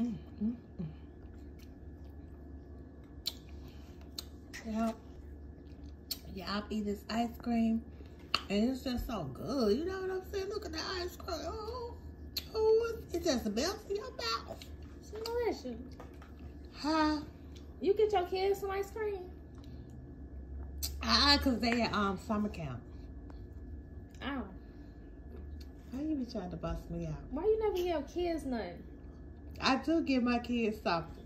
Mm, mm, mm. Y'all, y'all eat this ice cream, and it's just so good. You know what I'm saying? Look at the ice cream. Oh, oh it just melts in your mouth. It's delicious. Huh? You get your kids some ice cream? Uh, cause they at um summer camp. Oh. Why you be trying to bust me out? Why you never give kids nothing? I do give my kids something.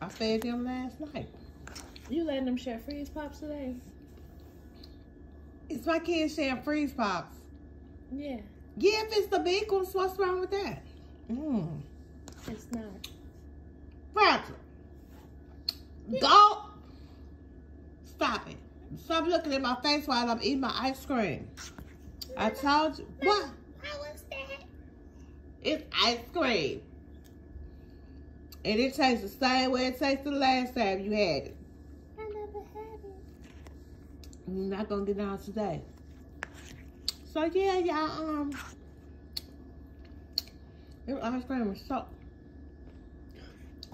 I fed them last night. You letting them share freeze pops today? It's my kids sharing freeze pops. Yeah, Yeah, if it's the big ones, what's wrong with that? Mmm. it's not. Roger. Go. Stop it. Stop looking at my face while I'm eating my ice cream. I told you. What? How was that? It's ice cream. And it tastes the same way it tasted the last time you had it. I never had it. You're not gonna get down today. So yeah, y'all, um, this ice cream was so.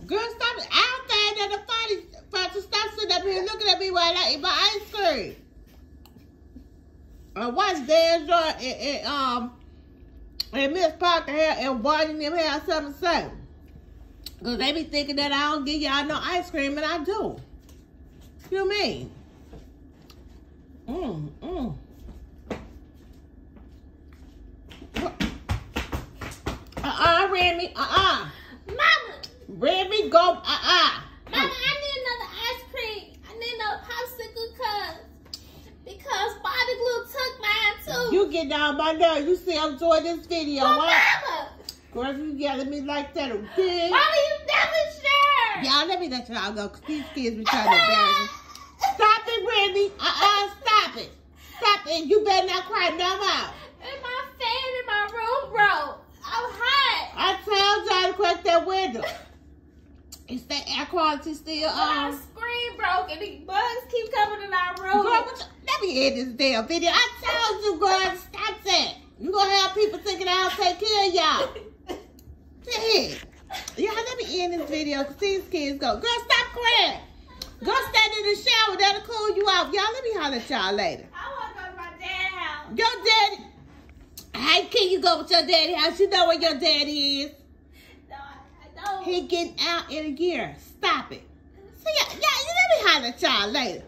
Girl, stop it. I don't think that the funny about to stop sitting up here looking at me while I eat my ice cream. I watch Dan Joy and, and um and Miss Parker here and Barney them have something to say. Cause they be thinking that I don't give y'all no ice cream and I do. You mean? Mm, mm. Uh-uh, Remy, uh-uh. Mama! Remy, go, uh-uh. You get down my nerve. You see I'm enjoying this video. But Why? Girl, you yell at me like that, okay? Mama, you never shared! Y'all, let me let y'all go, because these kids be trying to embarrass me. Stop it, Remy. Uh-uh, stop it. Stop it. You better not cry no more. And my fan in my room broke. I'm hot. I told y'all to crack that window. Is that air quality still um? My on? screen broke and the bugs keep coming in our room. Girl, what you- let me end this damn video. I told you, girl. You gonna have people thinking I'll take care of y'all. Shit. Y'all, let me end this video because these kids go, girl, stop crying. Go stand in the shower. That'll cool you off. Y'all, let me holler at y'all later. I want to go to my dad's house. Your daddy. How can you go with your daddy house? You know where your daddy is. No, I, don't. He getting out in a year. Stop it. See, y'all, y'all, let me holler at y'all later.